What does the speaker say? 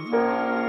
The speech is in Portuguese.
Música